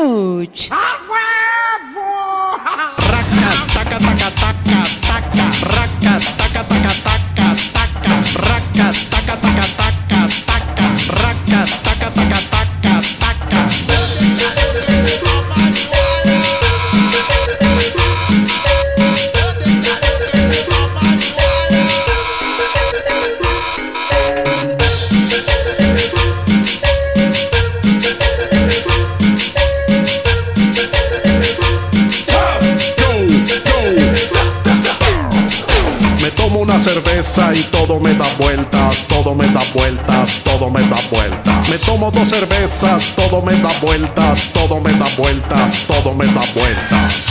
Huge. Ah! Cerveza y todo me da vueltas, todo me da vueltas, todo me da vueltas. Me tomo dos cervezas, todo me da vueltas, todo me da vueltas, todo me da vueltas.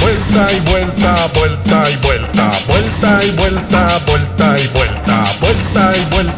Vuelta y vuelta, vuelta y vuelta, vuelta y vuelta, vuelta y vuelta, vuelta y vuelta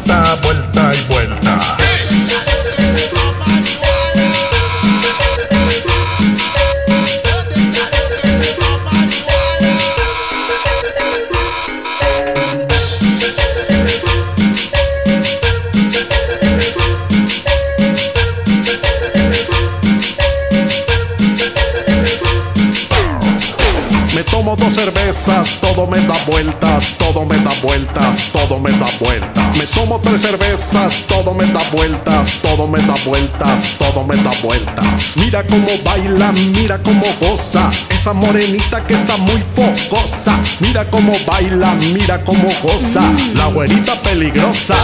Dos cervezas, todo me da vueltas, todo me da vueltas, todo me da vueltas. Me tomo tres cervezas, todo me da vueltas, todo me da vueltas, todo me da vueltas. Mira cómo baila, mira cómo goza, esa morenita que está muy focosa. Mira cómo baila, mira cómo goza, la güerita peligrosa.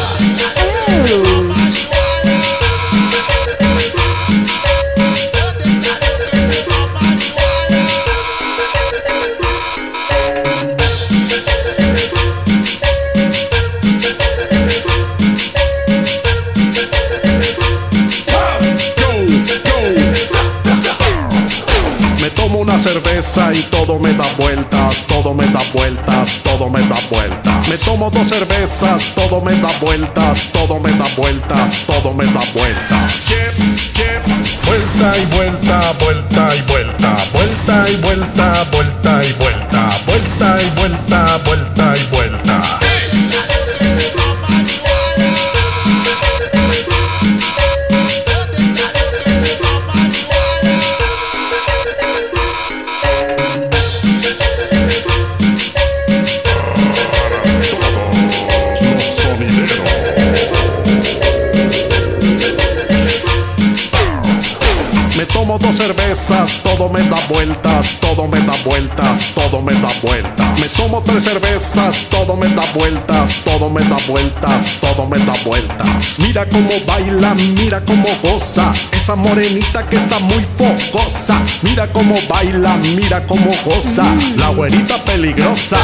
Una cerveza y todo me da vueltas, todo me da vueltas, todo me da vueltas. Me tomo dos cervezas, todo me da vueltas, todo me da vueltas, todo me da vueltas. Chip, chip. Vuelta y vuelta, vuelta y vuelta, vuelta y vuelta, vuelta tomo dos cervezas, todo me da vueltas, todo me da vueltas, todo me da vueltas. Me tomo tres cervezas, todo me da vueltas, todo me da vueltas, todo me da vueltas. Mira cómo baila, mira cómo goza, esa morenita que está muy focosa. Mira cómo baila, mira cómo goza, la güerita peligrosa.